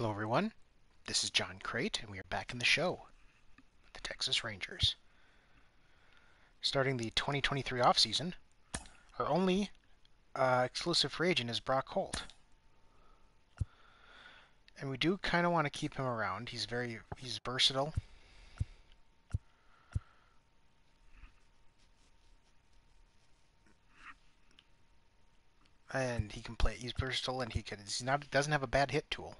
Hello, everyone. This is Jon Crate, and we are back in the show with the Texas Rangers. Starting the 2023 offseason, our only uh, exclusive free agent is Brock Holt. And we do kind of want to keep him around. He's very he's versatile. And he can play. He's versatile, and he can. He's not doesn't have a bad hit tool.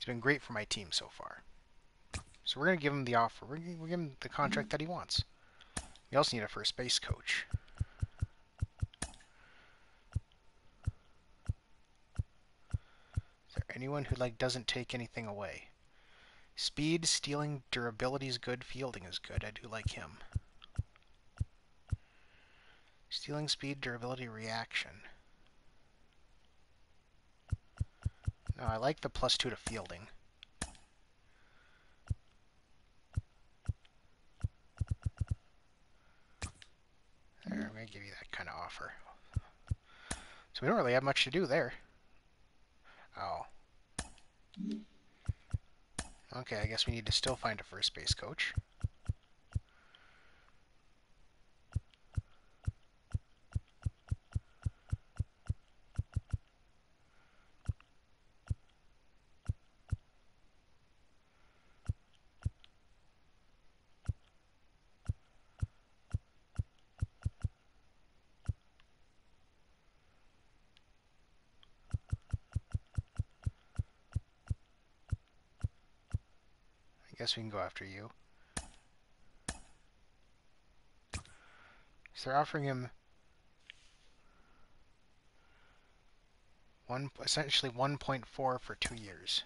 He's been great for my team so far. So we're going to give him the offer. We're going to give him the contract that he wants. We also need a first base coach. Is there anyone who like doesn't take anything away? Speed, stealing, durability is good. Fielding is good. I do like him. Stealing, speed, durability, reaction. No, I like the plus two to fielding. There, I'm going to give you that kind of offer. So we don't really have much to do there. Oh. Okay, I guess we need to still find a first base coach. Guess we can go after you. So they're offering him one essentially 1.4 for two years.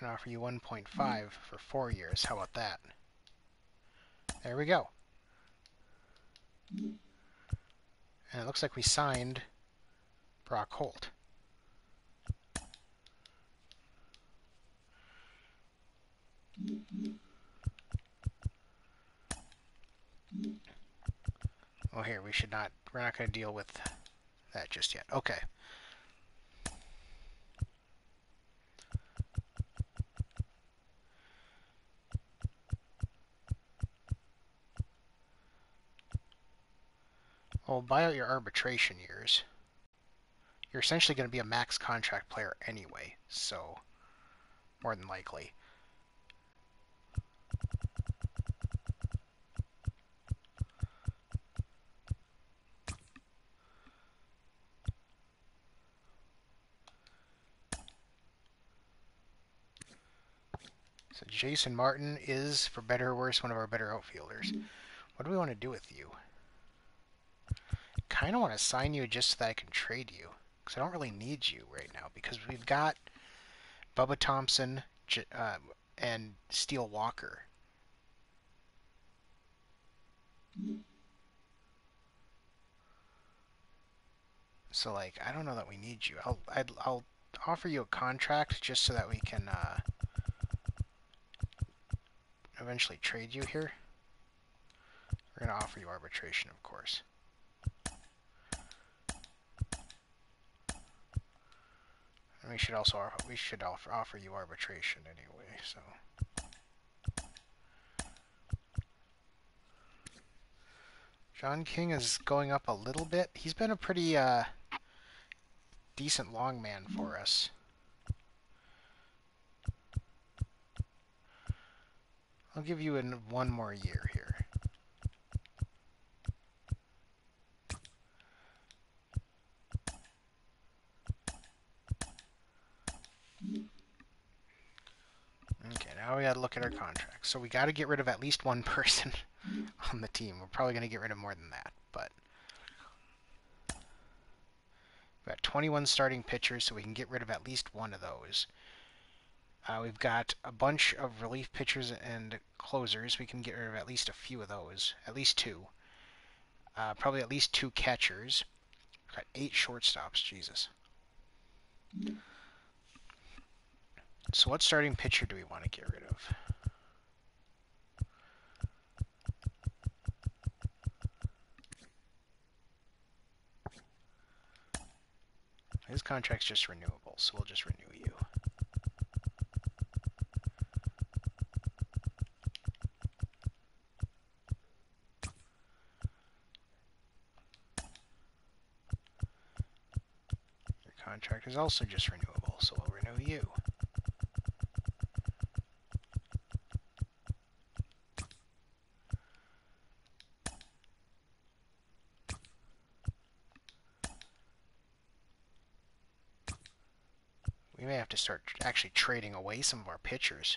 To offer you 1.5 for four years. How about that? There we go. And it looks like we signed Brock Holt. Oh, here, we should not, we're not going to deal with that just yet. Okay. Well, buy out your arbitration years you're essentially going to be a max contract player anyway, so more than likely. So Jason Martin is, for better or worse, one of our better outfielders. What do we want to do with you? kind of want to sign you just so that I can trade you because I don't really need you right now because we've got Bubba Thompson uh, and Steele Walker. So like, I don't know that we need you. I'll i will offer you a contract just so that we can uh, eventually trade you here. We're gonna offer you arbitration, of course. And we should also we should offer offer you arbitration anyway. So. John King is going up a little bit. He's been a pretty uh, decent long man for us. I'll give you in one more year here. Now we got to look at our contracts. So we got to get rid of at least one person on the team. We're probably going to get rid of more than that, but we've got 21 starting pitchers, so we can get rid of at least one of those. Uh, we've got a bunch of relief pitchers and closers. We can get rid of at least a few of those, at least two. Uh, probably at least two catchers. We've got eight shortstops. Jesus. So what starting pitcher do we want to get rid of? His contract's just renewable, so we'll just renew you. Your contract is also just renewable, so we'll renew you. We may have to start actually trading away some of our pitchers.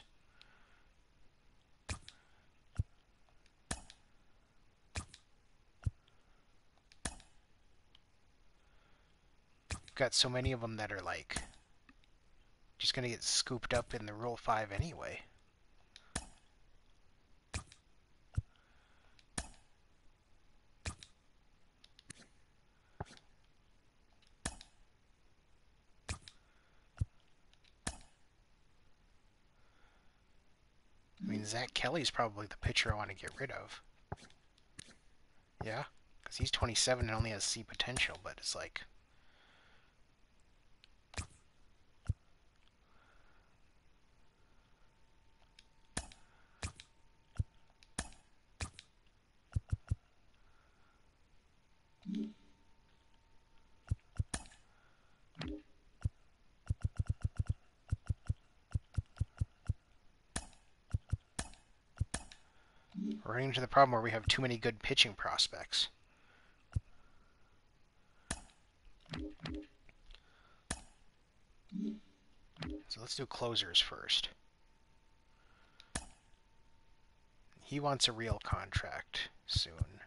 Got so many of them that are like just gonna get scooped up in the Rule 5 anyway. Zack Kelly's probably the pitcher I want to get rid of. Yeah? Because he's 27 and only has C potential, but it's like... We're running into the problem where we have too many good pitching prospects. So let's do closers first. He wants a real contract soon.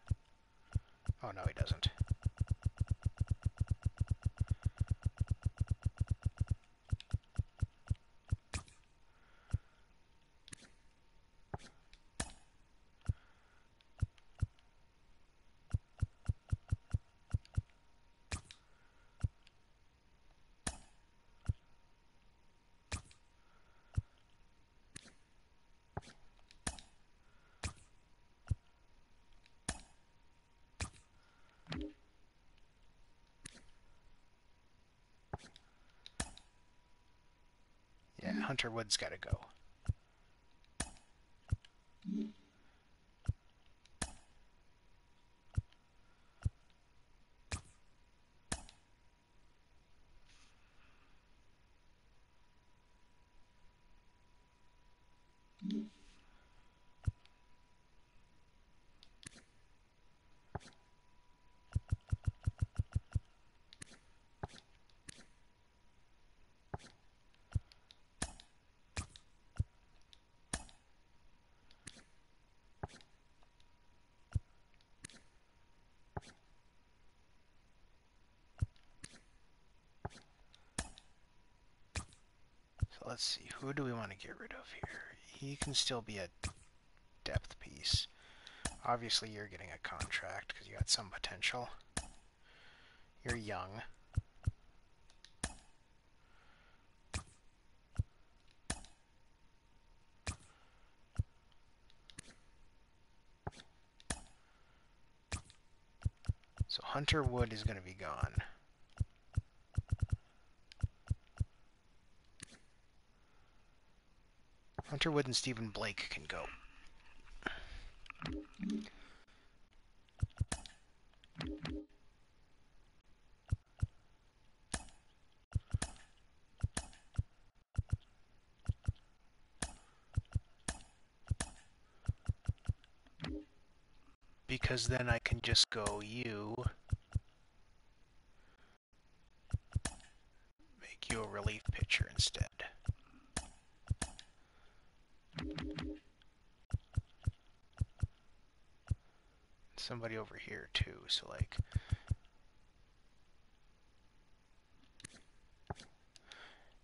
Oh, no, he doesn't. Yeah, Hunter Wood's got to go. So let's see, who do we want to get rid of here? He can still be a depth piece. Obviously, you're getting a contract because you got some potential. You're young. So Hunter Wood is going to be gone. Hunter Wood and Stephen Blake can go. Because then I can just go you. Make you a relief pitcher instead. Somebody over here too, so like...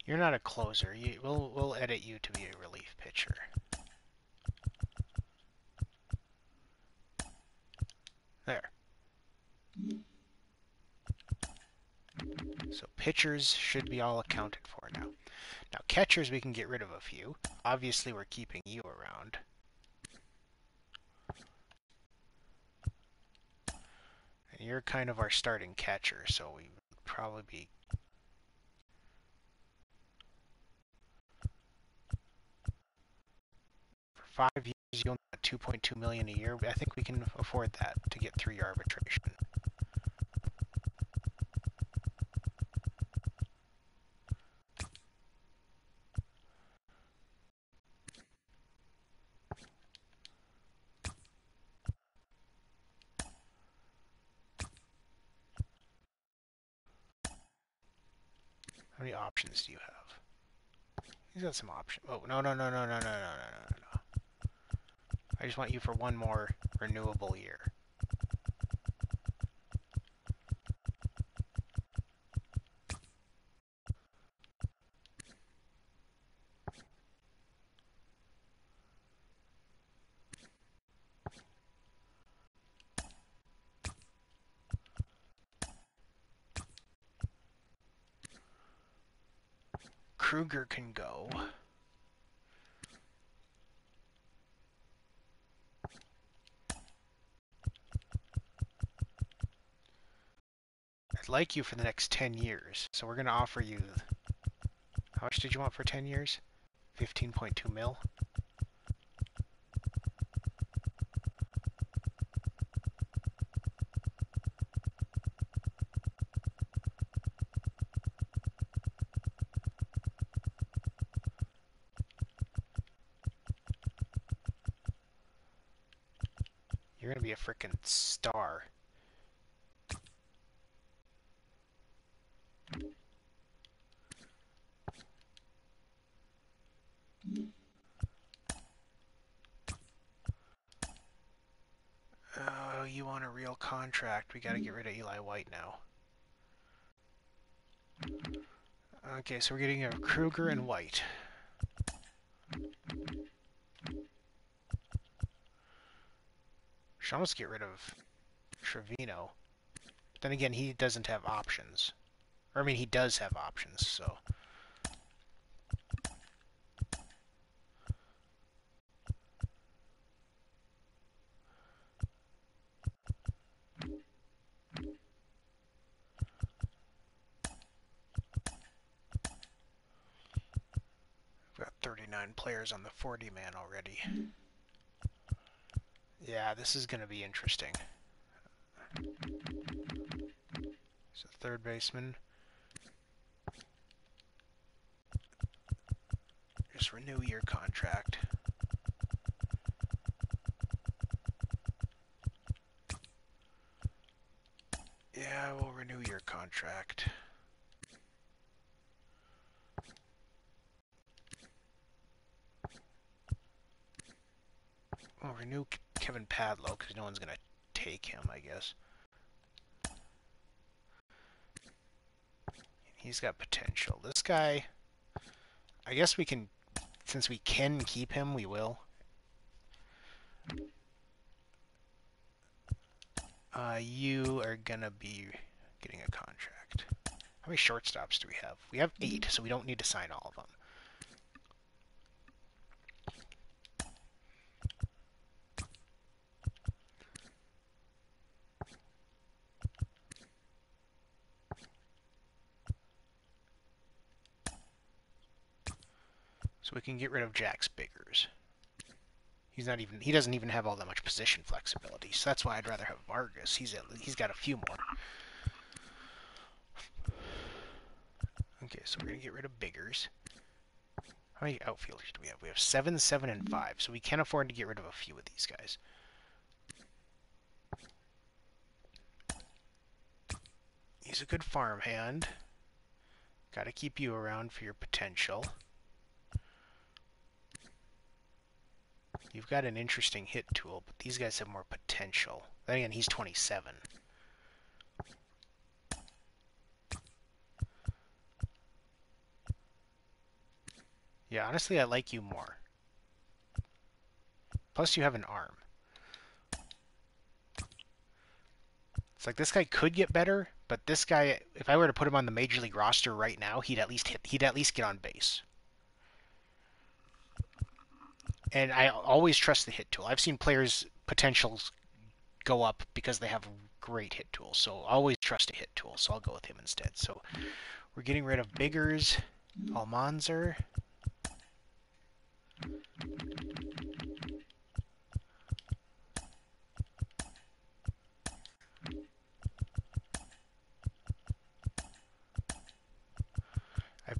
You're not a closer. You, we'll, we'll edit you to be a relief pitcher. There. So pitchers should be all accounted for now. Now catchers, we can get rid of a few. Obviously, we're keeping you kind of our starting catcher, so we would probably be for five years you'll get 2.2 million a year. I think we can afford that to get through arbitration. Got some options. Oh, no, no, no, no, no, no, no, no, no, no. I just want you for one more renewable year. Kruger can go. I'd like you for the next 10 years, so we're going to offer you... How much did you want for 10 years? 15.2 mil? You're gonna be a freaking star. Oh, you want a real contract. We gotta get rid of Eli White now. Okay, so we're getting a Kruger and White. Should almost get rid of Trevino. Then again, he doesn't have options. Or, I mean, he does have options, so... We've got 39 players on the 40 man already. Yeah, this is going to be interesting. So third baseman. Just renew your contract. Yeah, we'll renew your contract. We'll renew Kevin Padlo because no one's going to take him, I guess. He's got potential. This guy, I guess we can, since we can keep him, we will. Uh, you are going to be getting a contract. How many shortstops do we have? We have eight, so we don't need to sign all of them. So we can get rid of Jax Biggers. He's not even he doesn't even have all that much position flexibility. So that's why I'd rather have Vargas. He's at, he's got a few more. Okay, so we're gonna get rid of Biggers. How many outfielders do we have? We have seven, seven, and five. So we can afford to get rid of a few of these guys. He's a good farmhand. Got to keep you around for your potential. You've got an interesting hit tool, but these guys have more potential. Then again, he's 27. Yeah, honestly, I like you more. Plus, you have an arm. It's like this guy could get better, but this guy, if I were to put him on the major league roster right now, he'd at least hit. He'd at least get on base and I always trust the hit tool. I've seen players' potentials go up because they have great hit tools. So always trust a hit tool. So I'll go with him instead. So we're getting rid of Biggers, Almanzar.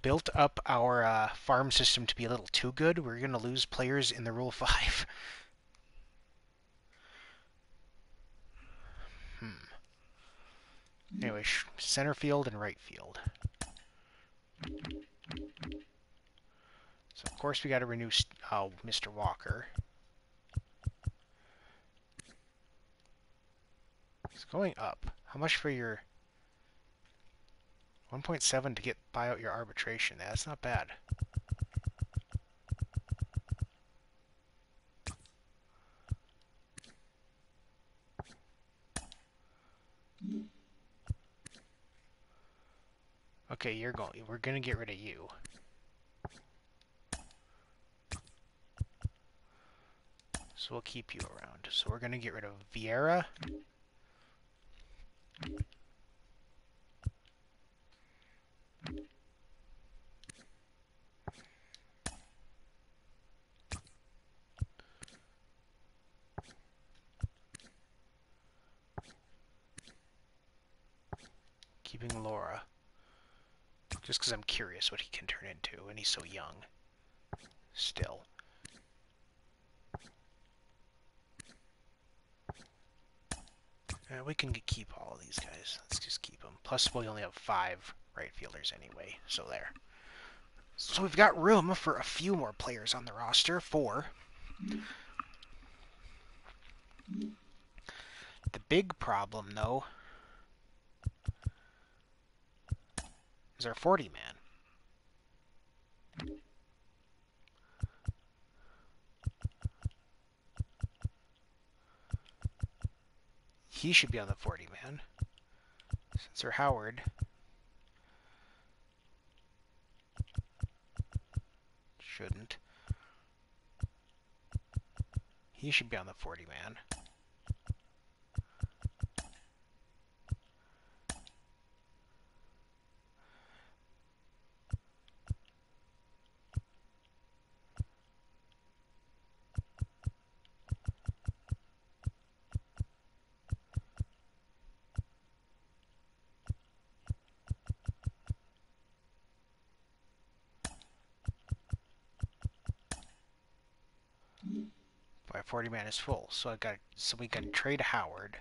Built up our uh, farm system to be a little too good. We're going to lose players in the Rule 5. hmm. Anyway, center field and right field. So, of course, we got to renew uh, Mr. Walker. It's going up. How much for your... 1.7 to get buy out your arbitration. That's not bad. Okay, you're going. We're gonna get rid of you. So we'll keep you around. So we're gonna get rid of Vieira. Keeping Laura. Just because I'm curious what he can turn into, and he's so young. Still. Uh, we can keep all of these guys. Let's just keep them. Plus, we only have five right fielders anyway, so there. So we've got room for a few more players on the roster. Four. The big problem, though, is our 40 man. He should be on the 40 man. Spencer Howard shouldn't. He should be on the 40 man. My 40 man is full, so I got so we can trade Howard.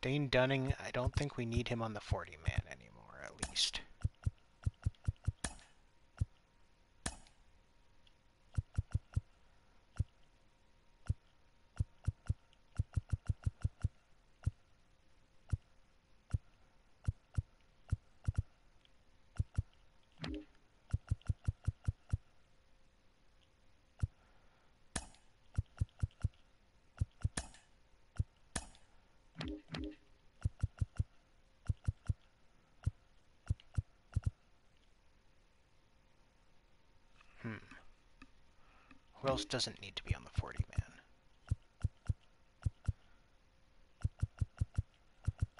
Dane Dunning, I don't think we need him on the 40 man anymore, at least. Who else doesn't need to be on the 40 man?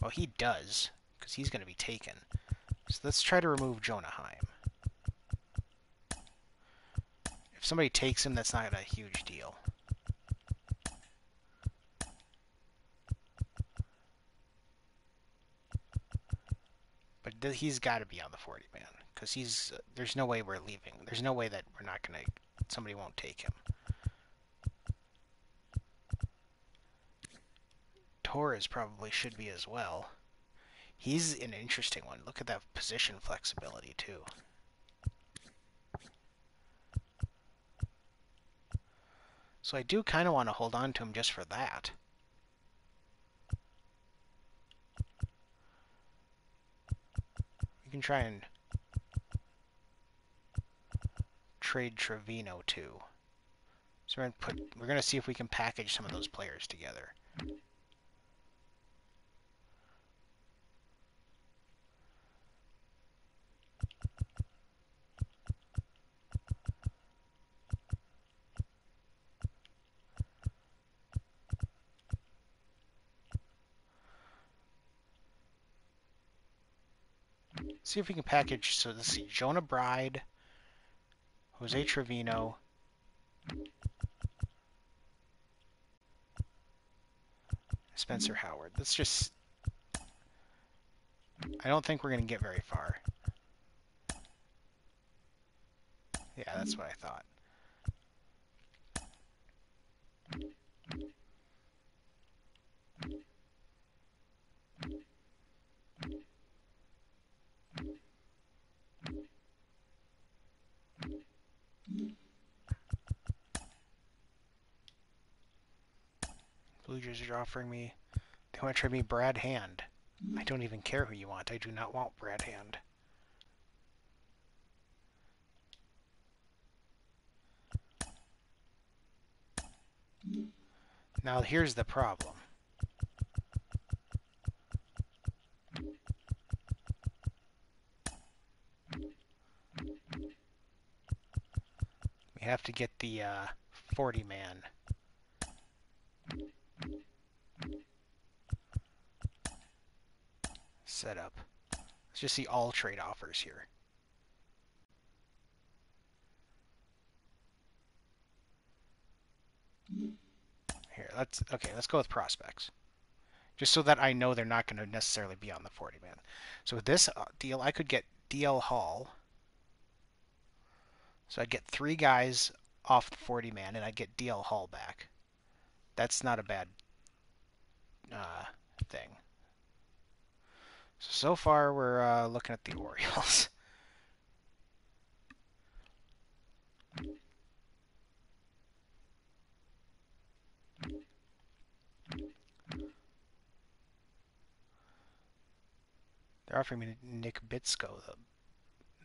Well, he does, because he's going to be taken. So let's try to remove Jonah Heim. If somebody takes him, that's not a huge deal. But he's got to be on the 40 man because he's uh, there's no way we're leaving. There's no way that we're not going to somebody won't take him. Torres probably should be as well. He's an interesting one. Look at that position flexibility, too. So I do kind of want to hold on to him just for that. We can try and trade Trevino too. So we're gonna put we're gonna see if we can package some of those players together. See if we can package, so let's see, Jonah Bride, Jose Trevino. Spencer Howard. Let's just... I don't think we're going to get very far. Yeah, that's what I thought. Jays are offering me, they want to trade me Brad Hand. I don't even care who you want. I do not want Brad Hand. Now here's the problem. We have to get the uh, 40 man. Set up. Let's just see all trade offers here. Here, let's okay, let's go with prospects. Just so that I know they're not going to necessarily be on the 40 man. So with this uh, deal, I could get DL Hall. So I'd get three guys off the 40 man, and I'd get DL Hall back. That's not a bad uh, thing. So, so far, we're uh, looking at the Orioles. They're offering me Nick Bitsko,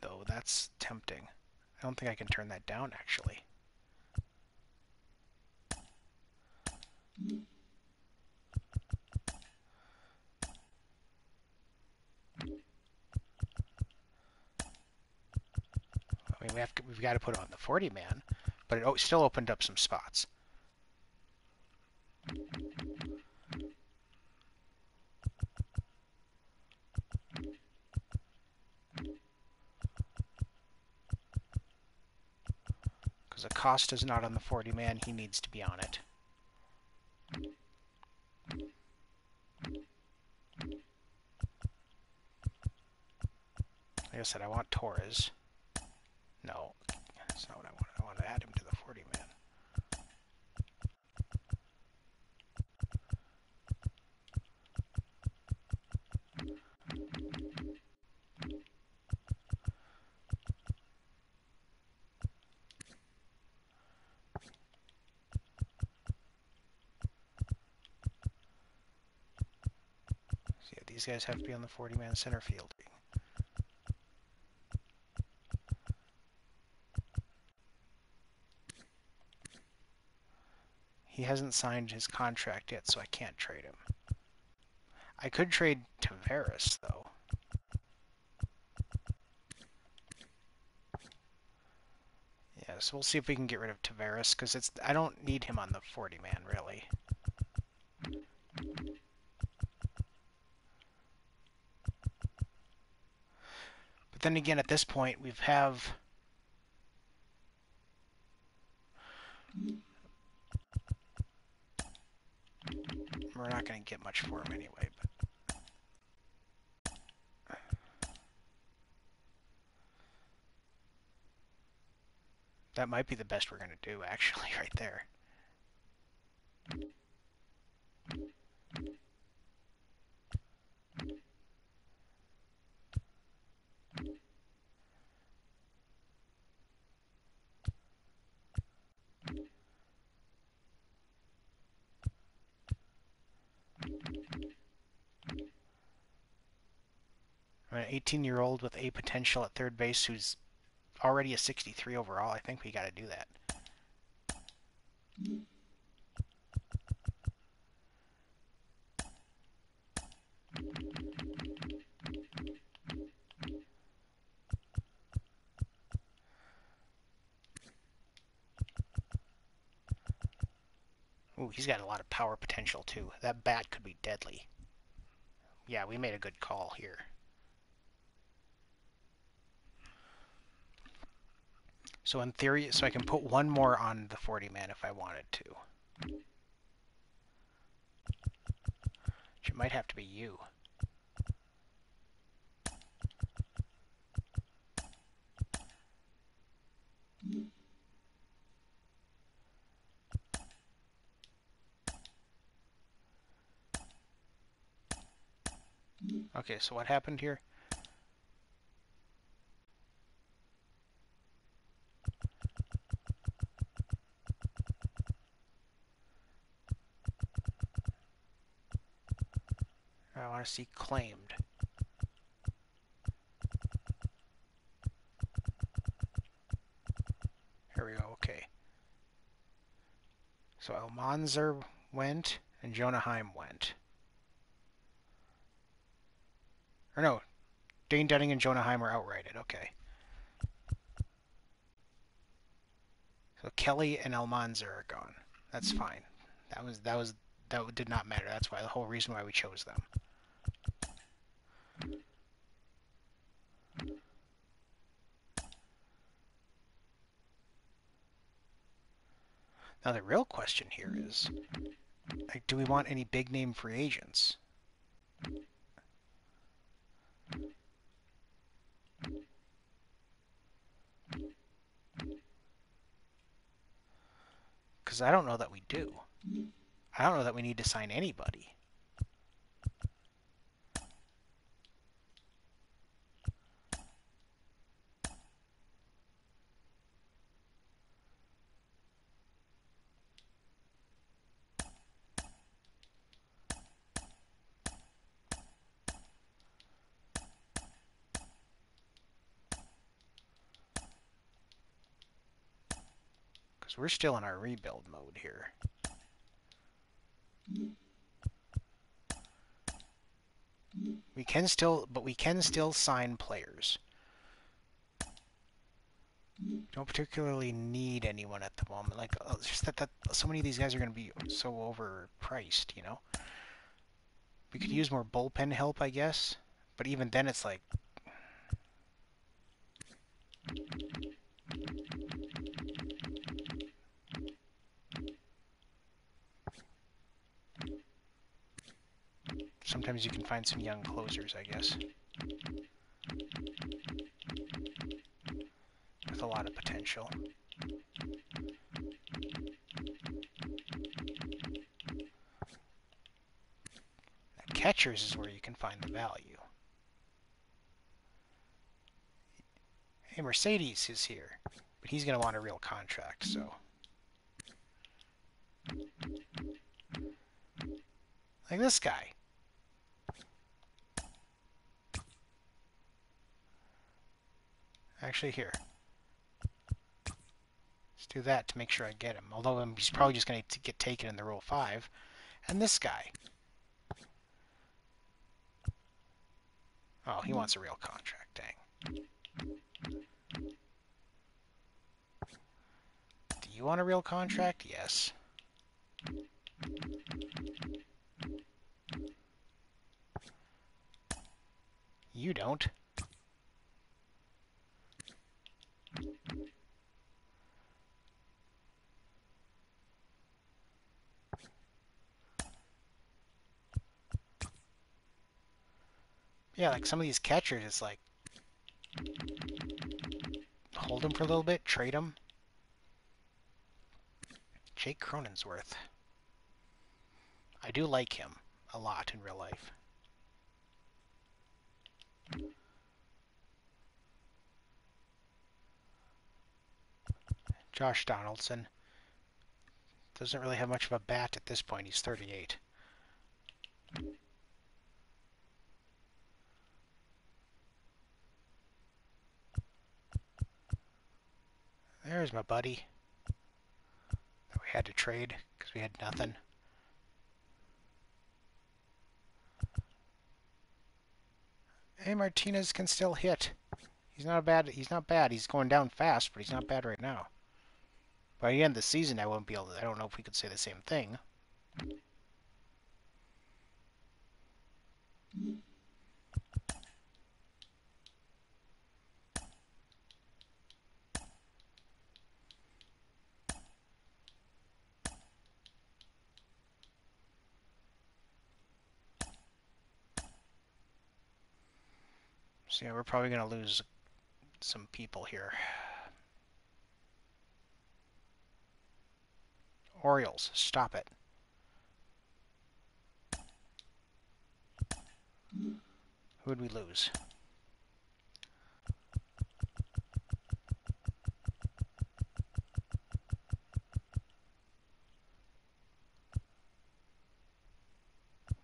though. That's tempting. I don't think I can turn that down, actually. I mean, we have we've got to put on the 40 man, but it still opened up some spots. Because Acosta's not on the 40 man, he needs to be on it. Like I said, I want Torres. No, that's not what I want. I want to add him to the 40 man. So these guys have to be on the 40 man center field. He hasn't signed his contract yet, so I can't trade him. I could trade Taveras, though. Yeah, so we'll see if we can get rid of Taveras, because it's I don't need him on the 40-man, really. But then again, at this point, we have we're not going to get much for him anyway, but... That might be the best we're going to do, actually, right there. an 18 with a potential at third base who's already a 63 overall. I think we got to do that. Ooh, he's got a lot of power potential too. That bat could be deadly. Yeah, we made a good call here. So in theory, so I can put one more on the 40 man if I wanted to. She might have to be you. Okay, so what happened here? See claimed. Here we go, okay. So Almanzar went and Jonah Heim went. Or no, Dane Dunning and Jonah Heim are outrighted, okay. So Kelly and Almanzar are gone. That's fine. That was that was that did not matter. That's why the whole reason why we chose them. Now the real question here is, like, do we want any big name free agents? Because I don't know that we do. I don't know that we need to sign anybody. We're still in our rebuild mode here. We can still, but we can still sign players. Don't particularly need anyone at the moment. Like, uh, just that, that so many of these guys are going to be so overpriced, you know? We could use more bullpen help, I guess. But even then, it's like... sometimes you can find some young closers, I guess. With a lot of potential. catchers is where you can find the value. Hey, Mercedes is here, but he's going to want a real contract, so... Like this guy. Actually, here. Let's do that to make sure I get him. Although he's probably just going to get taken in the Rule 5. And this guy. Oh, he wants a real contract, dang. Do you want a real contract? Yes. You don't. Yeah, like some of these catchers, it's like hold them for a little bit, trade them. Jake Cronenworth. I do like him a lot in real life. Josh Donaldson. Doesn't really have much of a bat at this point. He's 38. There's my buddy we had to trade because we had nothing. Hey, Martinez can still hit. He's not bad. He's not bad. He's going down fast, but he's not bad right now. By the end of the season, I won't be able to. I don't know if we could say the same thing. So yeah, we're probably going to lose some people here. Orioles, stop it. Who would we lose?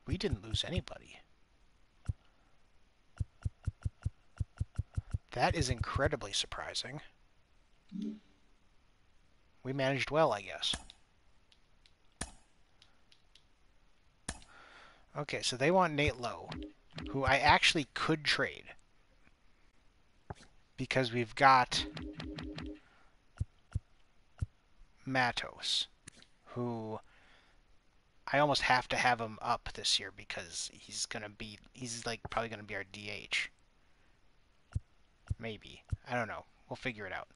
We didn't lose anybody. That is incredibly surprising. We managed well, I guess. Okay, so they want Nate Lowe, who I actually could trade. Because we've got Matos, who I almost have to have him up this year because he's gonna be he's like probably gonna be our DH. Maybe. I don't know. We'll figure it out.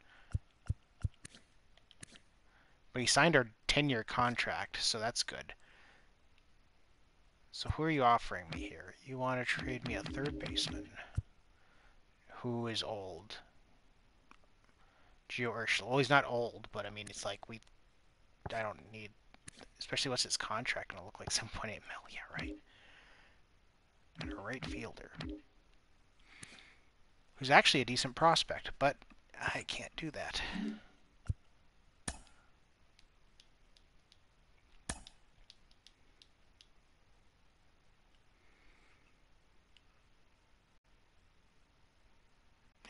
But he signed our 10-year contract, so that's good. So who are you offering me here? You want to trade me a third baseman who is old. Gio Urshela. Well, he's not old, but I mean, it's like we. I don't need. Especially what's his contract going to look like? 7.8 mil. Yeah, right. And a right fielder. Who's actually a decent prospect, but I can't do that.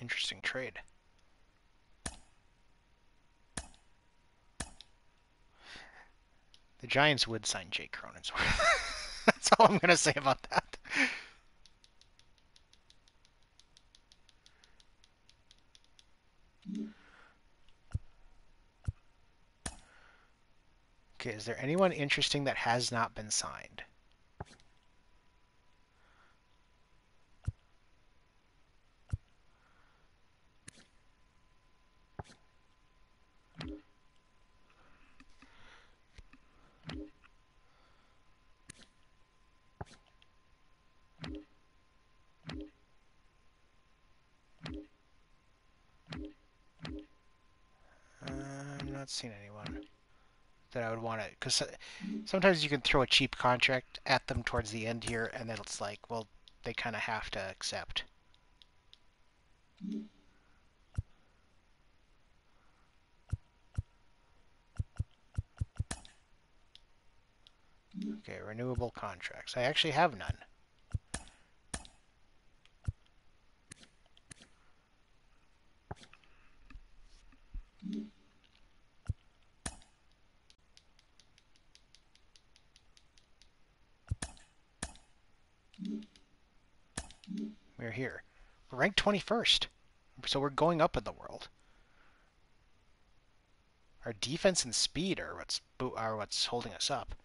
Interesting trade. The Giants would sign Jake Cronenworth. That's all I'm going to say about that. Okay, is there anyone interesting that has not been signed? Uh, I'm not seen anyone that I would want to, because sometimes you can throw a cheap contract at them towards the end here, and then it's like, well, they kind of have to accept. Okay, renewable contracts. I actually have none. We're here. We're ranked 21st. So we're going up in the world. Our defense and speed are what's are what's holding us up.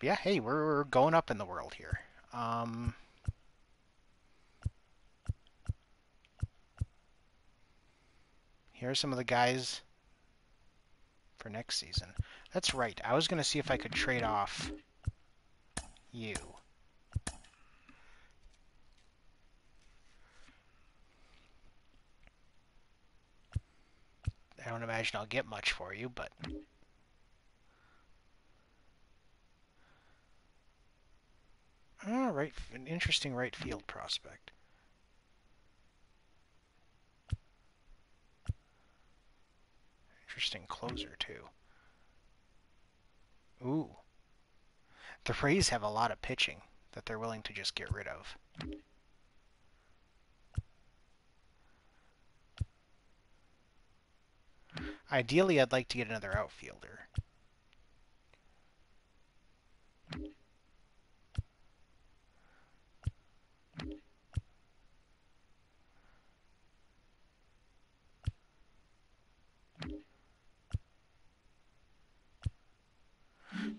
Yeah, hey, we're, we're going up in the world here. Um, here are some of the guys for next season. That's right. I was going to see if I could trade off you. I don't imagine I'll get much for you, but... Oh, right, an interesting right field prospect. Interesting closer, too. Ooh. The Rays have a lot of pitching that they're willing to just get rid of. Ideally, I'd like to get another outfielder.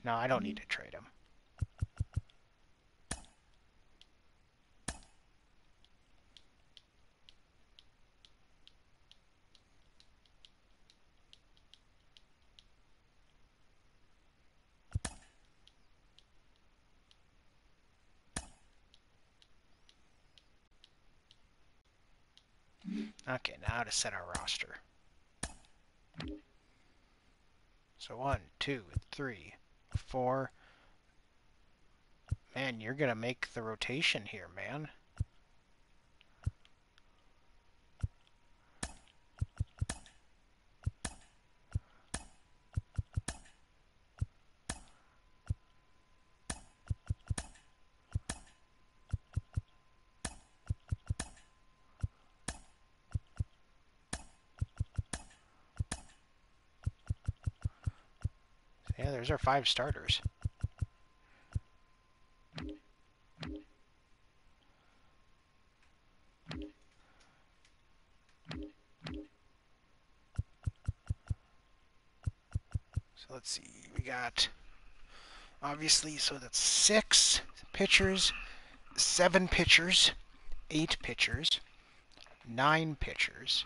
No, I don't need to trade him. Okay, now to set our roster. So one, two, three, four. Man, you're gonna make the rotation here, man. Yeah, there's our five starters. So let's see, we got obviously, so that's six pitchers, seven pitchers, eight pitchers, nine pitchers,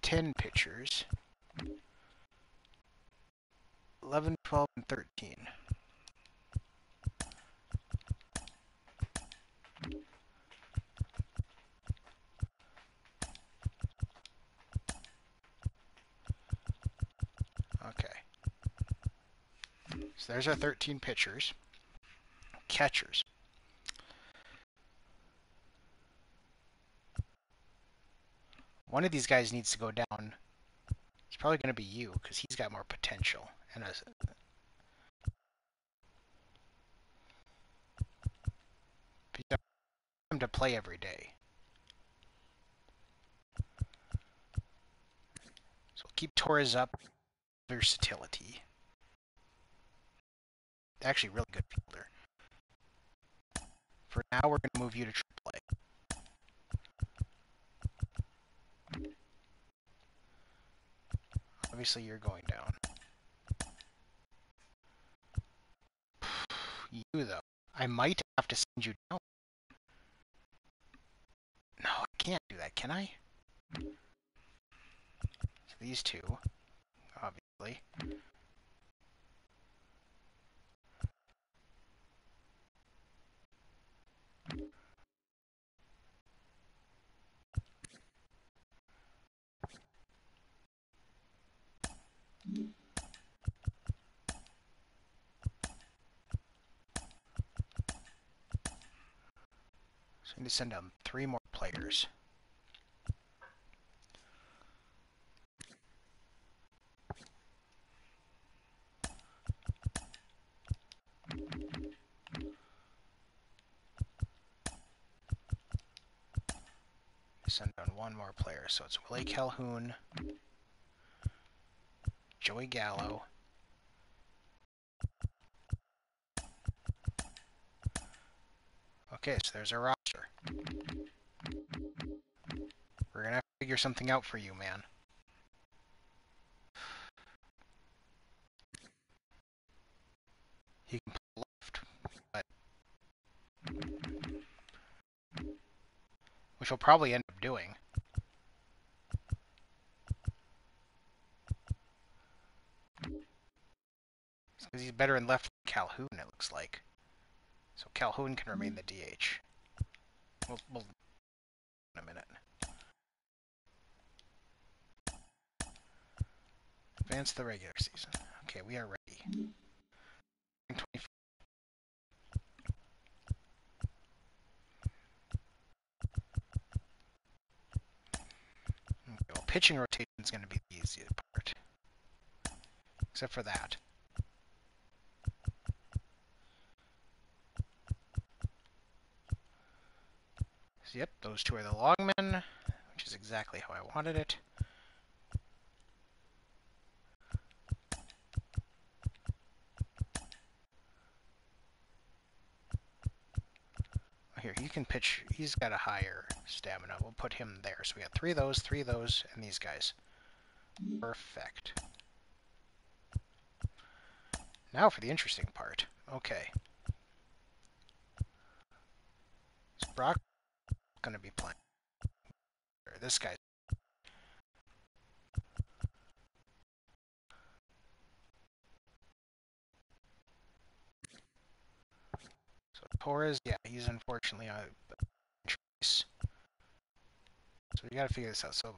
ten pitchers, 11, 12, and 13. Okay. So there's our 13 pitchers. Catchers. One of these guys needs to go down. It's probably going to be you, because he's got more potential. And a, him to play every day. So keep Torres up. Versatility. Actually, really good fielder. For now, we're going to move you to AAA. Obviously, you're going down. You, though. I might have to send you down. No, I can't do that, can I? So these two, obviously. So I to send them three more players. Send down one more player, so it's Willie Calhoun, Joey Gallo, Okay, so there's our roster. We're gonna figure something out for you, man. He can play left, but... Which he'll probably end up doing. Because he's better in left than Calhoun, it looks like. So Calhoun can remain the DH. We'll, we'll in a minute. Advance the regular season. Okay, we are ready. Okay, well, pitching rotation is going to be the easiest part. Except for that. Yep, those two are the longmen, which is exactly how I wanted it. Here, you can pitch, he's got a higher stamina. We'll put him there. So we got three of those, three of those, and these guys. Perfect. Now for the interesting part. Okay. Is Brock going to be playing. This guy. So Torres, yeah, he's unfortunately a choice. So we got to figure this out. So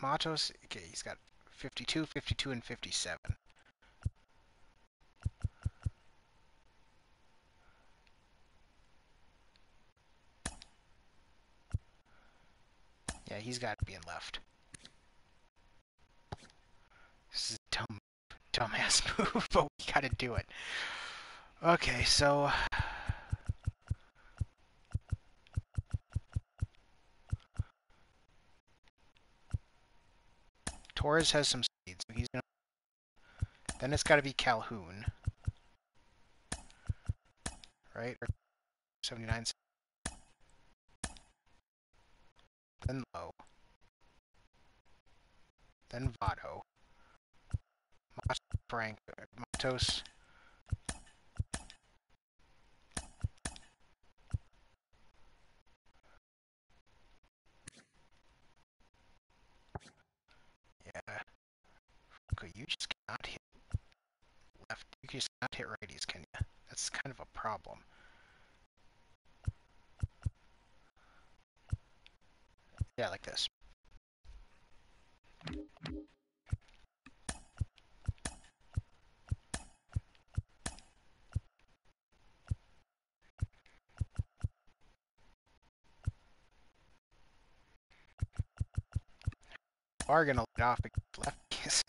Matos, okay, he's got 52, 52, and 57. Yeah, he's got to be in left. This is a dumb, dumbass move, but we gotta do it. Okay, so... Torres has some speed, so he's gonna... Then it's gotta be Calhoun. Right? Or 79 then Lowe, then Frank, Matos, yeah, okay, you just cannot hit left, you just cannot hit righties, can you? That's kind of a problem. Yeah, like this. Are gonna let off against lefties.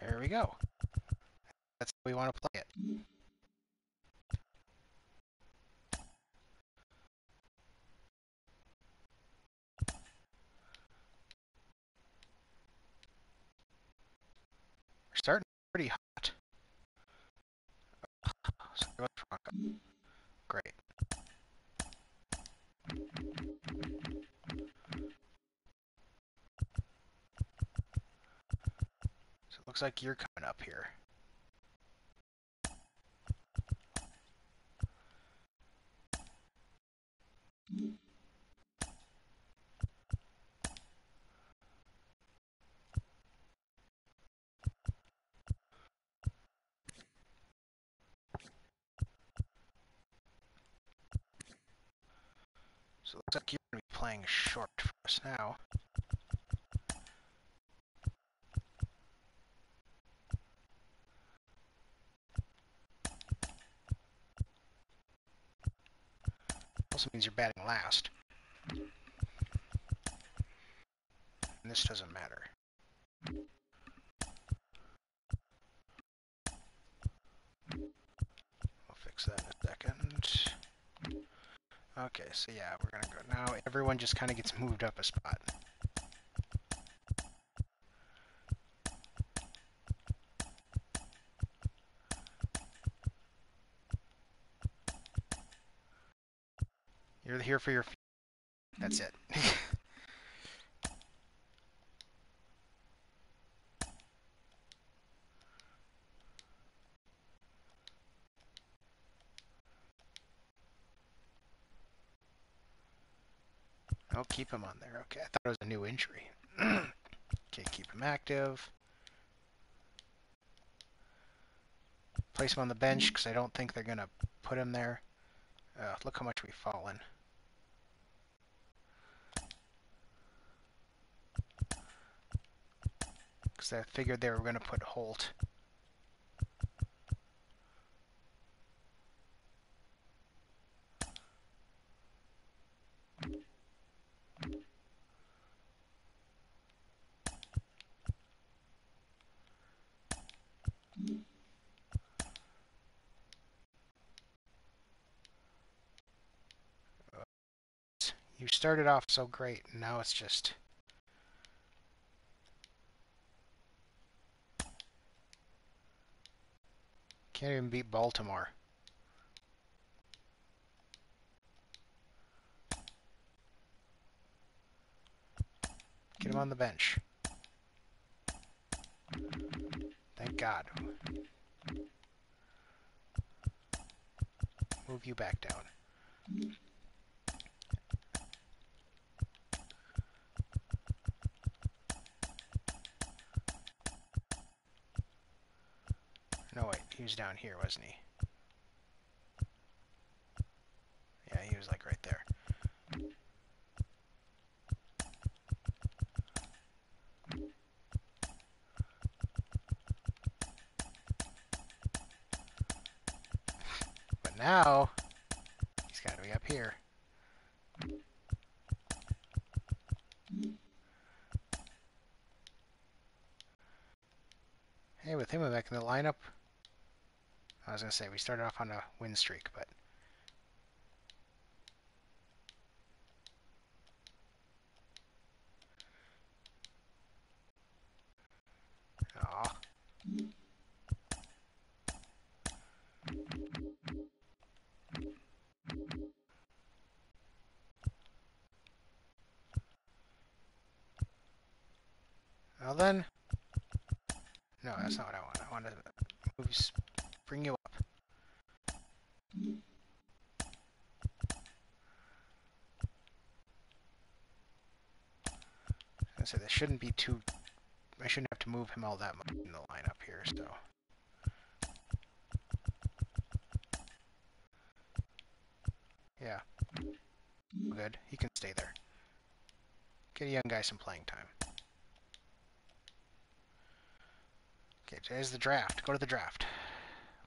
There go. That's how we want to play it. We're starting pretty hot. Great. Looks like you're coming up here. So it looks like you're going to be playing short for us now. Also means you're batting last. And this doesn't matter. I'll fix that in a second. Okay, so yeah, we're gonna go now. Everyone just kind of gets moved up a spot. Here for your. That's it. I'll keep him on there. Okay, I thought it was a new injury. okay, keep him active. Place him on the bench because I don't think they're going to put him there. Uh, look how much we've fallen. Because I figured they were going to put Holt. You started off so great, now it's just... Can't even beat Baltimore. Get him on the bench. Thank God. Move you back down. No, wait he was down here, wasn't he? Yeah, he was like right there. But now, he's got to be up here. Hey, with him back in the lineup, I was going to say, we started off on a win streak, but... Aw. Well then... No, that's not what I want. I want to move, bring you up. I said this shouldn't be too... I shouldn't have to move him all that much in the lineup here, so... Yeah. Good. He can stay there. Get a young guy some playing time. Okay, today's the draft. Go to the draft.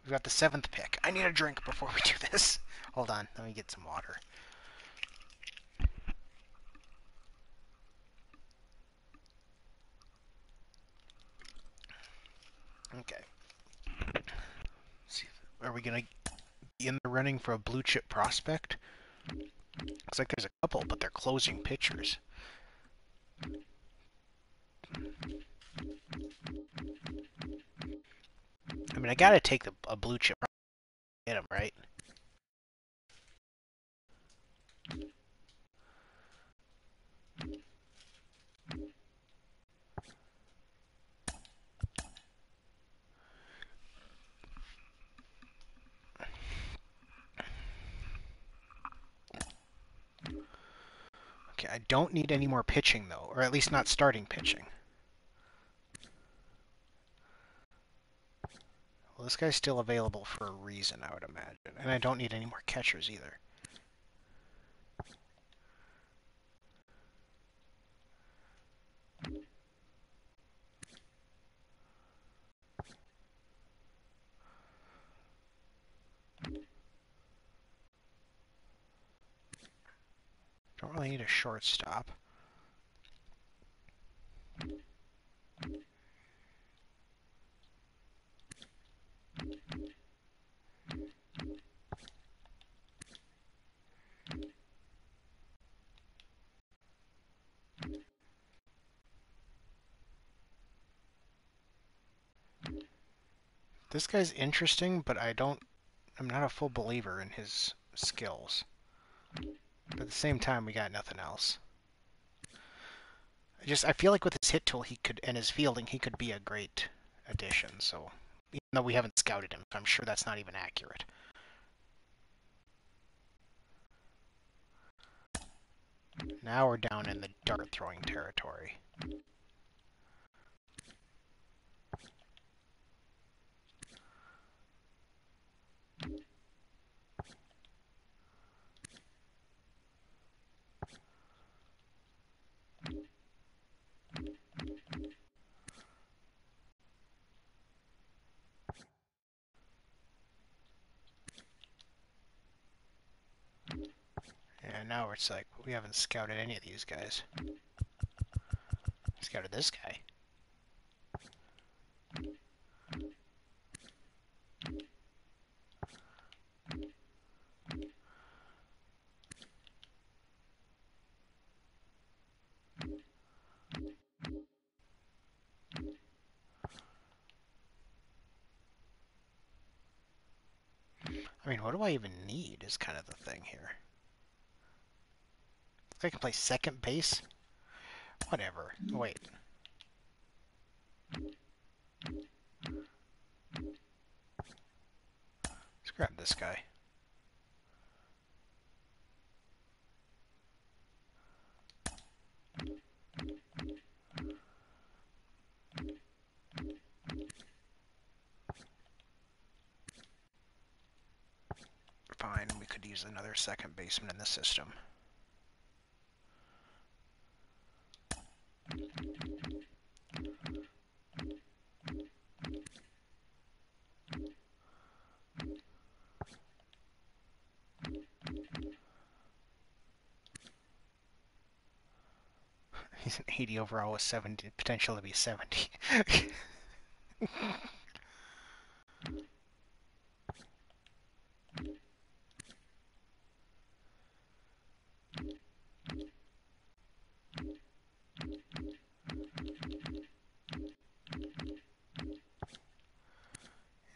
We've got the seventh pick. I need a drink before we do this. Hold on, let me get some water. Okay. See, are we gonna be in the running for a blue chip prospect? Looks like there's a couple, but they're closing pitchers. I mean, I gotta take the, a blue chip. Get him right. Okay, I don't need any more pitching though, or at least not starting pitching. Well, this guy's still available for a reason, I would imagine. And I don't need any more catchers either. Don't need a shortstop. This guy's interesting, but I don't... I'm not a full believer in his skills. But at the same time, we got nothing else. I just, I feel like with his hit tool, he could, and his fielding, he could be a great addition, so... Even though we haven't scouted him, so I'm sure that's not even accurate. Now we're down in the dart throwing territory. And now it's like, we haven't scouted any of these guys. Scouted this guy. I mean, what do I even need is kind of the thing here. I can play second base. Whatever. Wait. Let's grab this guy. Fine, we could use another second baseman in the system. He's an 80 overall with 70 potential to be 70. You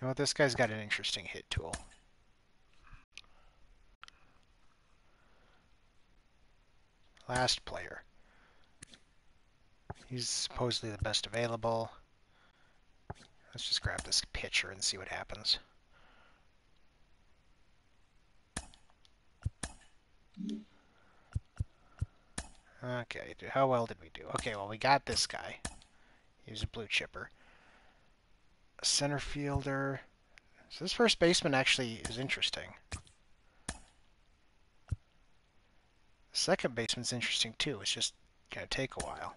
know what? This guy's got an interesting hit tool. Last player. He's supposedly the best available. Let's just grab this pitcher and see what happens. Okay, how well did we do? Okay, well we got this guy. He's a blue chipper center fielder. So this first baseman actually is interesting. Second baseman's interesting too. It's just going to take a while.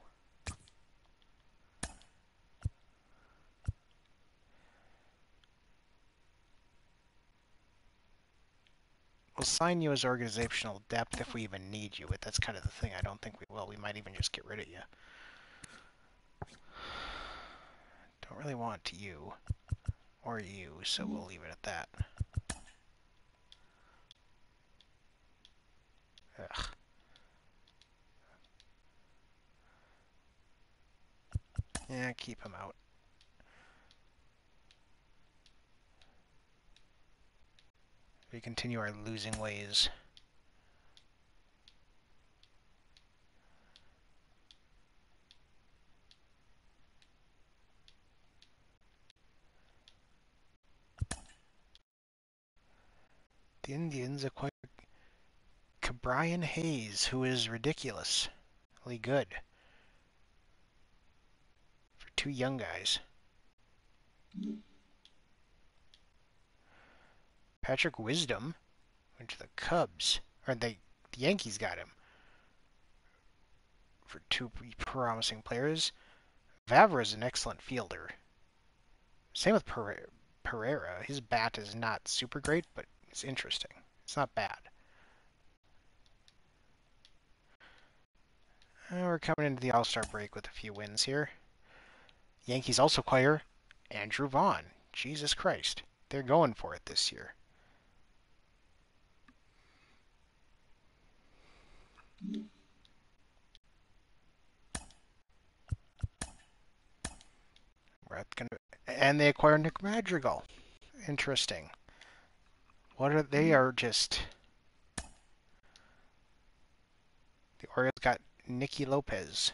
We'll sign you as organizational depth if we even need you, but that's kind of the thing. I don't think we will. We might even just get rid of you. Don't really want you or you, so we'll leave it at that. Ugh. Yeah, keep him out. We continue our losing ways. the Indians acquired Ke'Bryan Hayes, who is ridiculously good for two young guys. Patrick Wisdom went to the Cubs, or the Yankees got him for two promising players. Vavra is an excellent fielder. Same with Pereira. His bat is not super great, but it's interesting. It's not bad. We're coming into the All-Star break with a few wins here. Yankees also acquire Andrew Vaughn. Jesus Christ. They're going for it this year. Gonna, and they acquire Nick Madrigal. Interesting. What are they are just the Orioles got Nicky Lopez.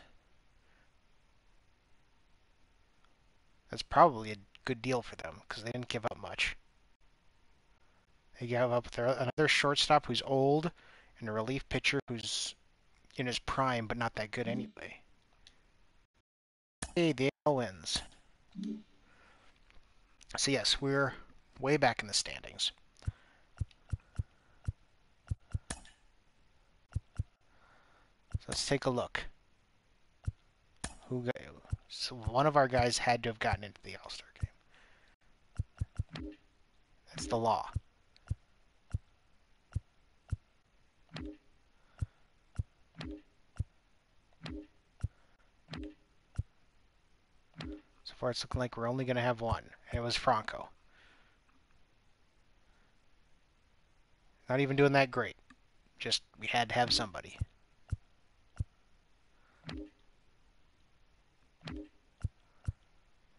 That's probably a good deal for them because they didn't give up much. They gave up their, another shortstop who's old and a relief pitcher who's in his prime but not that good mm. anyway. Hey, the AL wins. So yes, we're way back in the standings. So let's take a look. Who got, so one of our guys had to have gotten into the All-Star game. That's the law. It's looking like we're only going to have one, and it was Franco. Not even doing that great. Just, we had to have somebody.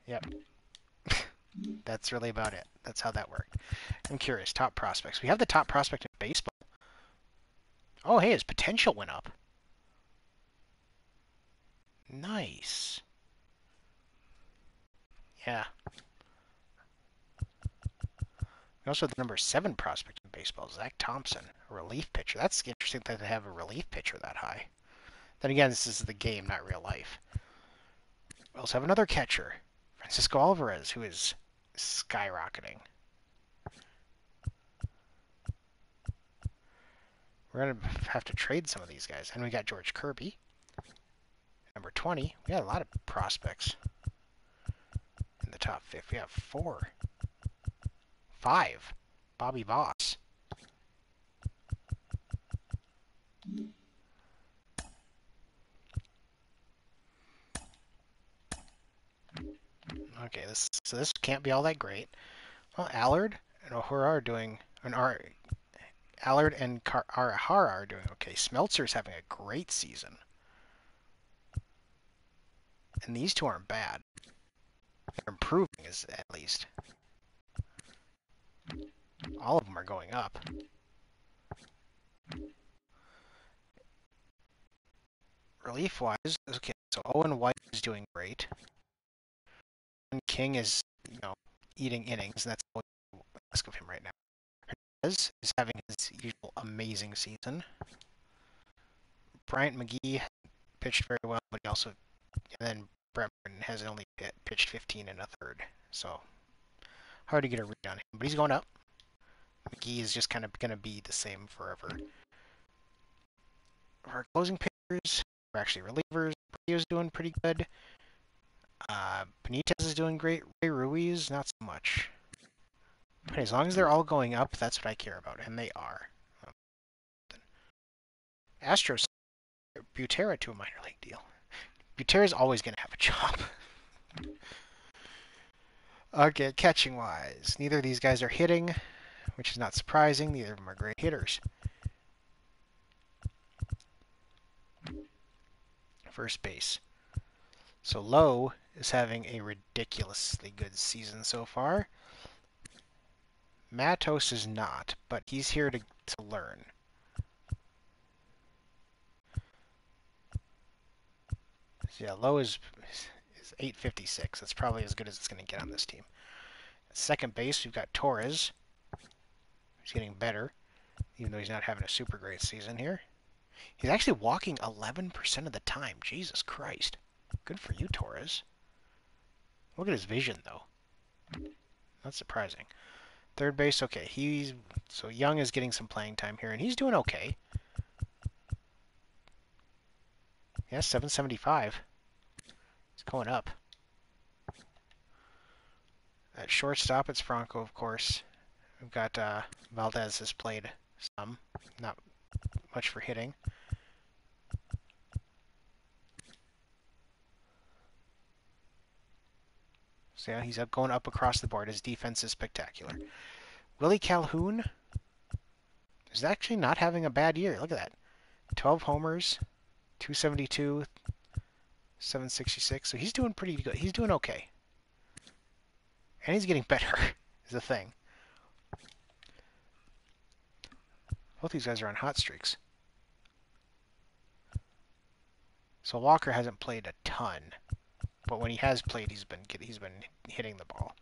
Yep. That's really about it. That's how that worked. I'm curious. Top prospects. We have the top prospect in baseball. Oh, hey, his potential went up. Nice. Yeah. We also have the number seven prospect in baseball, Zach Thompson, a relief pitcher. That's interesting that they have a relief pitcher that high. Then again, this is the game, not real life. We also have another catcher, Francisco Alvarez, who is skyrocketing. We're going to have to trade some of these guys. And we got George Kirby. Number 20. We got a lot of prospects top 50. We have four. Five. Bobby Voss. Okay, this so this can't be all that great. Well, Allard and O'Hara are doing an Allard and Car- Arihara are doing okay. Smeltzer's having a great season. And these two aren't bad. Improving, is at least. All of them are going up. Relief-wise, okay, so Owen White is doing great. And King is, you know, eating innings, and that's all we ask of him right now is, is having his usual amazing season. Bryant McGee pitched very well, but he also, and then Brett has only pitched 15 and a third, so hard to get a read on him. But he's going up. McGee is just kind of going to be the same forever. Our closing pitchers are actually relievers. Brio is doing pretty good. Uh, Benitez is doing great. Ray Ruiz, not so much. But as long as they're all going up, that's what I care about, and they are. Astros, Butera to a minor league deal. Butera is always going to have a job. okay, catching wise, neither of these guys are hitting, which is not surprising. Neither of them are great hitters. First base. So Lowe is having a ridiculously good season so far. Matos is not, but he's here to, to learn. Yeah, Lowe is, is 856. That's probably as good as it's going to get on this team. Second base, we've got Torres. He's getting better, even though he's not having a super great season here. He's actually walking 11% of the time. Jesus Christ. Good for you, Torres. Look at his vision, though. That's surprising. Third base, okay. He's so Young is getting some playing time here, and he's doing okay. Yeah, 775. It's going up. At shortstop, it's Franco, of course. We've got uh, Valdez has played some, not much for hitting. So yeah, he's up going up across the board. His defense is spectacular. Willie Calhoun is actually not having a bad year. Look at that. 12 homers, 272, 766. So he's doing pretty good. He's doing okay. And he's getting better, is the thing. Both these guys are on hot streaks. So Walker hasn't played a ton. But when he has played, he's been he's been hitting the ball.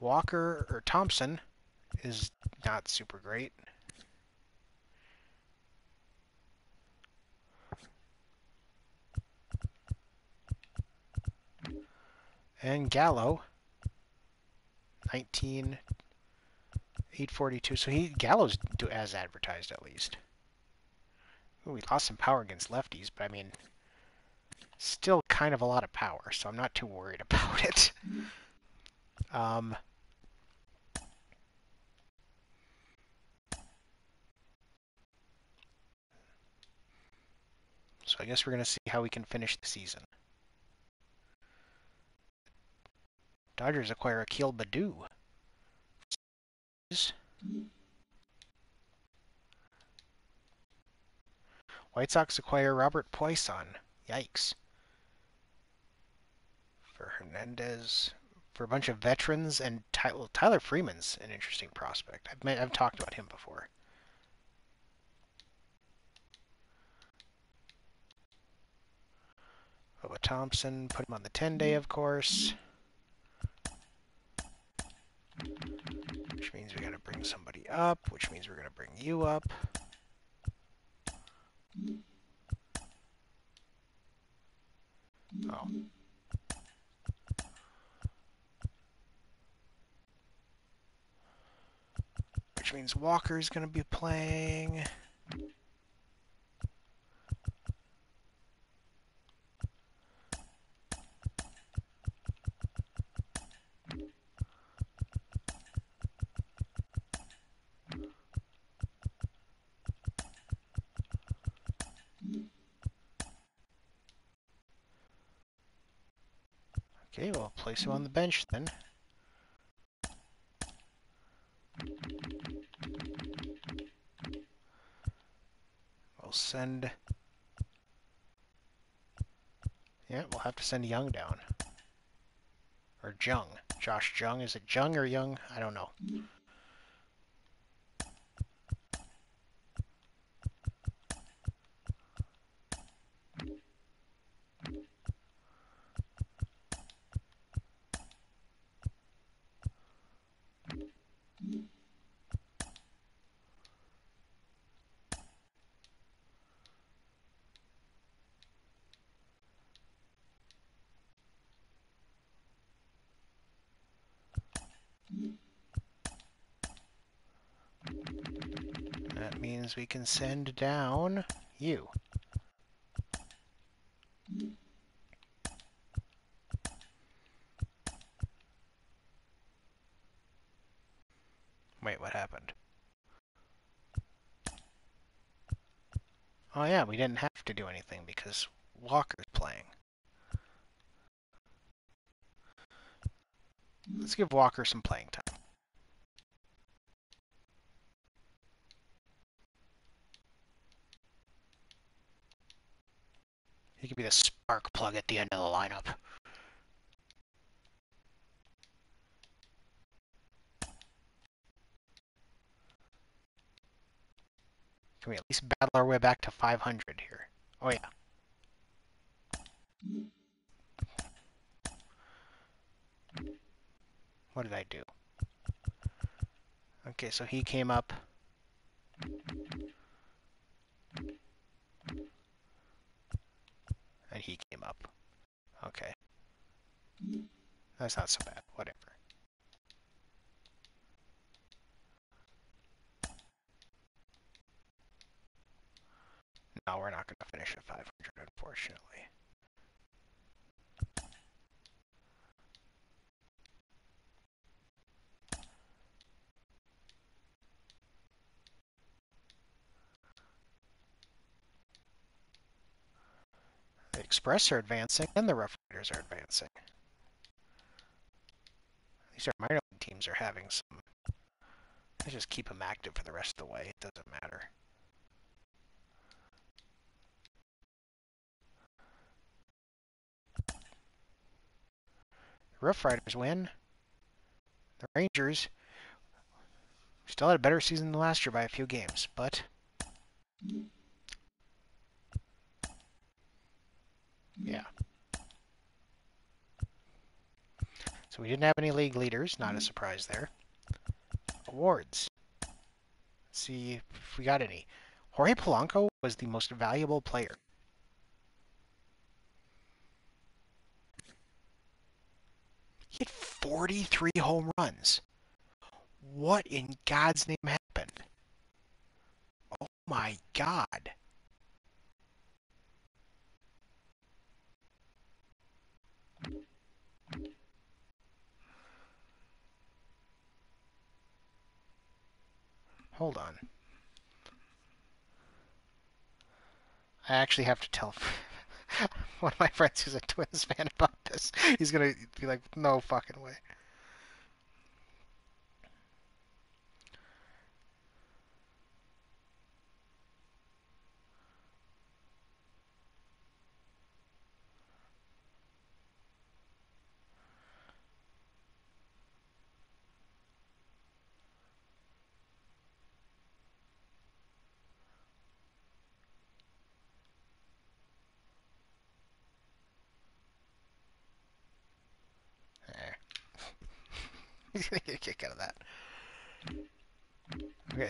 Walker or Thompson is not super great. And Gallo, 19, 842. So he Gallo's do as advertised at least. Ooh, we lost some power against lefties, but I mean, still kind of a lot of power, so I'm not too worried about it. Um, so I guess we're going to see how we can finish the season. Dodgers acquire Akil Baddoo. White Sox acquire Robert Puason. Yikes for Hernandez, for a bunch of veterans, and Tyler, Tyler Freeman's an interesting prospect. I've, met, I've talked about him before. Bubba Thompson, put him on the 10 day, of course. Which means we gotta bring somebody up, which means we're gonna bring you up. Oh. Which means Walker's gonna be playing. Okay, we'll place him on the bench then. We'll send... Yeah, we'll have to send Young down. Or Jung. Josh Jung. Is it Jung or Young? I don't know. Means we can send down you. Wait, what happened? Oh yeah, we didn't have to do anything because Walker's playing. Let's give Walker some playing time. Could be the spark plug at the end of the lineup. Can we at least battle our way back to 500 here? Oh yeah. What did I do? Okay, so he came up. And he came up. Okay. That's not so bad. Whatever. No, we're not going to finish at 500, unfortunately. Express are advancing, and the Rough Riders are advancing. These are minor league teams are having some... Let's just keep them active for the rest of the way. It doesn't matter. The Rough Riders win. The Rangers still had a better season than last year by a few games, but yeah. So we didn't have any league leaders, not a mm-hmm. surprise there. Awards. Let's see if we got any. Jorge Polanco was the most valuable player. He had 43 home runs. What in God's name happened? Oh my God. Hold on. I actually have to tell one of my friends who's a Twins fan about this. He's gonna be like, no fucking way.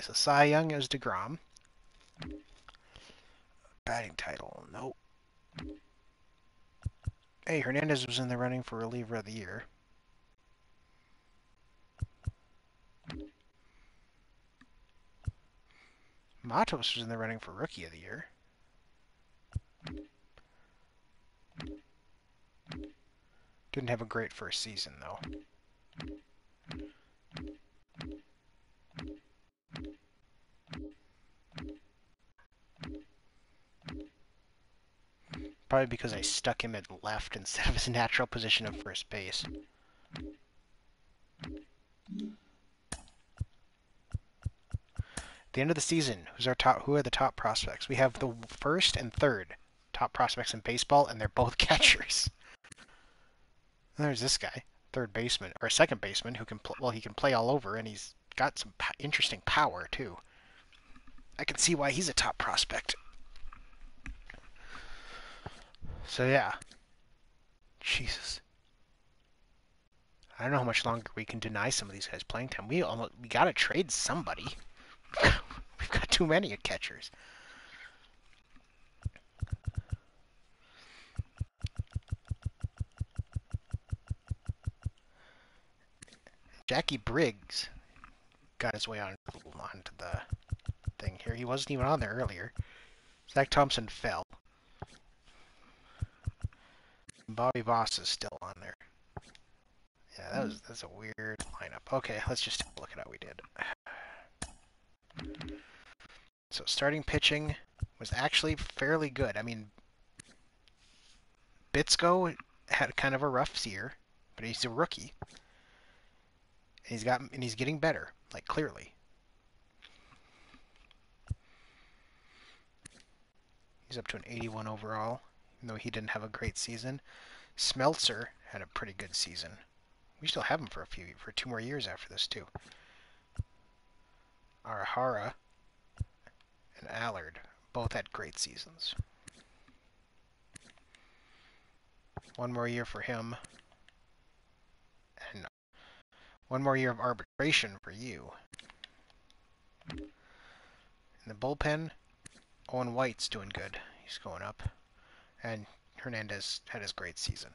So Cy Young is DeGrom. Batting title, nope. Hey, Hernandez was in the running for reliever of the year. Matos was in the running for rookie of the year. Didn't have a great first season, though. Probably because I stuck him at left instead of his natural position of first base. At the end of the season, who's our top? Who are the top prospects? We have the first and third top prospects in baseball, and they're both catchers. And there's this guy, third baseman or second baseman, who can pl- well he can play all over, and he's got some interesting power too. I can see why he's a top prospect. So yeah, Jesus. I don't know how much longer we can deny some of these guys playing time. We almost we gotta trade somebody. We've got too many catchers. Jackie Briggs got his way on onto the thing here. He wasn't even on there earlier. Zach Thompson fell. Bobby Boss is still on there. Yeah, that was mm. that's a weird lineup. Okay, let's just look at how we did. So starting pitching was actually fairly good. I mean, Bitsko had kind of a rough year, but he's a rookie. And he's got and he's getting better, like clearly. He's up to an 81 overall, though he didn't have a great season. Smeltzer had a pretty good season. We still have him for a few for two more years after this too. Arihara and Allard both had great seasons. One more year for him. And one more year of arbitration for you. In the bullpen, Owen White's doing good. He's going up. And Hernandez had his great season.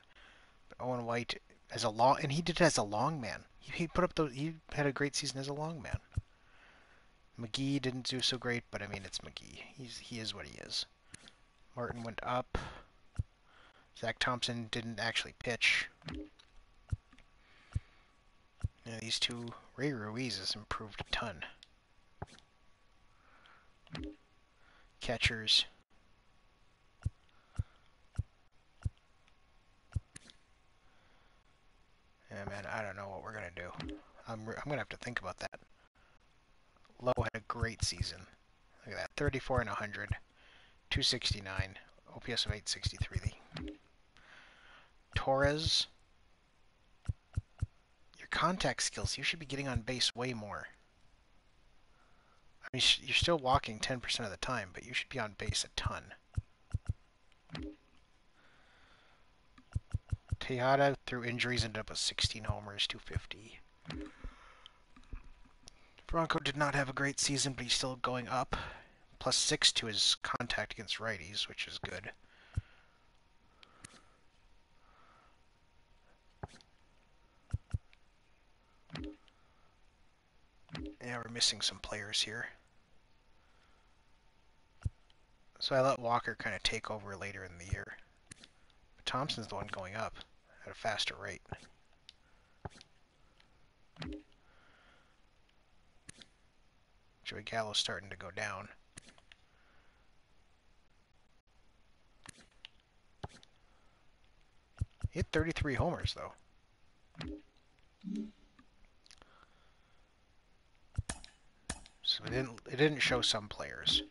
But Owen White as a long and he did it as a long man. He, he put up those he had a great season as a long man. McGee didn't do so great, but I mean it's McGee. He's he is what he is. Martin went up. Zach Thompson didn't actually pitch. These two Ray Ruiz has improved a ton. Catchers. Yeah, man, I don't know what we're gonna do. I'm I'm gonna have to think about that. Lowe had a great season. Look at that, 34 and 100, 269, OPS of 863. Torres, your contact skills, you should be getting on base way more. I mean, you're still walking 10% of the time, but you should be on base a ton. Tejeda, through injuries, ended up with 16 homers, 250. Bronco did not have a great season, but he's still going up. Plus 6 to his contact against righties, which is good. Yeah, we're missing some players here. So I let Walker kind of take over later in the year. Thompson's the one going up at a faster rate. Joey Gallo's starting to go down. Hit 33 homers, though. So it didn't it didn't show some players.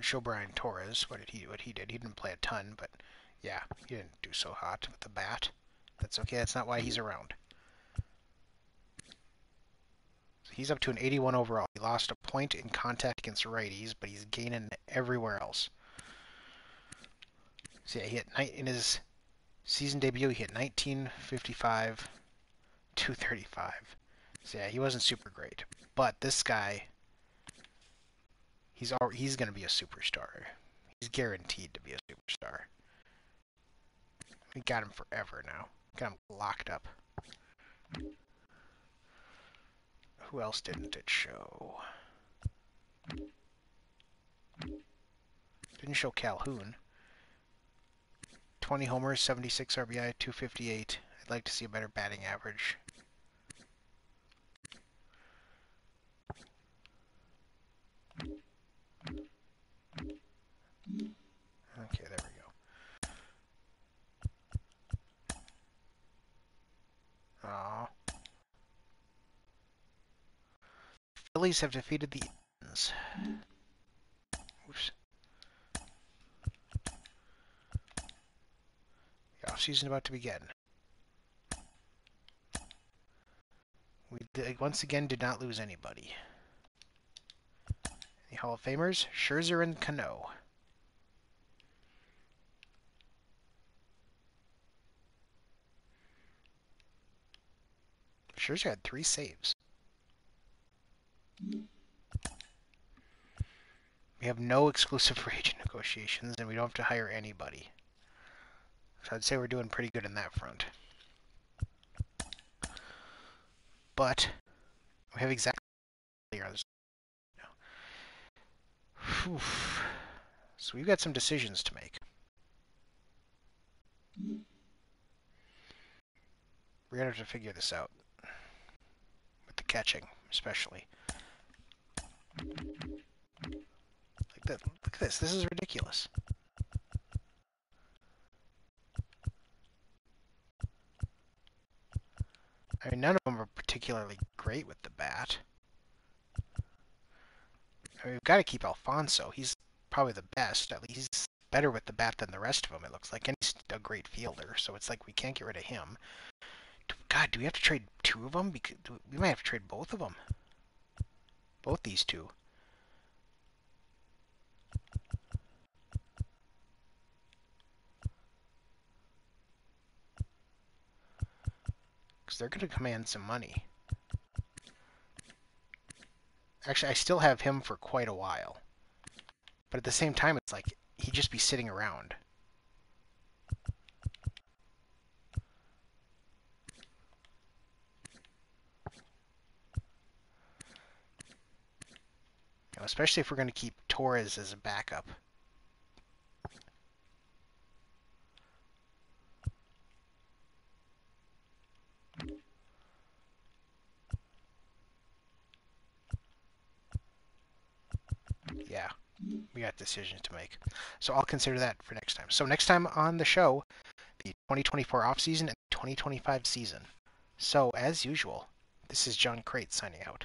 Show Brian Torres. What did he what he did? He didn't play a ton, but yeah, he didn't do so hot with the bat. That's okay. That's not why he's around. So he's up to an 81 overall. He lost a point in contact against righties, but he's gaining everywhere else. So yeah, he hit night in his season debut. He hit 1955, 235. So yeah, he wasn't super great, but this guy, he's already, he's gonna be a superstar. He's guaranteed to be a superstar. We got him forever now. Got him locked up. Who else didn't it show? Didn't show Calhoun. 20 homers, 76 RBI, 258. I'd like to see a better batting average. Okay, there we go. Aww. Phillies have defeated the Indians. Oops. The offseason about to begin. We did, uh, once again did not lose anybody. The Hall of Famers, Scherzer and Cano. Scherzer had three saves. We have no exclusive agent negotiations, and we don't have to hire anybody. So I'd say we're doing pretty good in that front. But we have exactly So we've got some decisions to make. We're gonna have to figure this out catching, especially. Look at this. This is ridiculous. I mean, none of them are particularly great with the bat. I mean, we've got to keep Alfonso. He's probably the best. At least he's better with the bat than the rest of them, it looks like. And he's a great fielder, so it's like we can't get rid of him. God, do we have to trade two of them? Because we might have to trade both of them. Both these two. Because they're going to command some money. Actually, I still have him for quite a while. But at the same time, it's like he'd just be sitting around. Know, especially if we're going to keep Torres as a backup. Yeah, we got decisions to make. So I'll consider that for next time. So next time on the show, the 2024 off season and 2025 season. So as usual, this is Jon Crate signing out.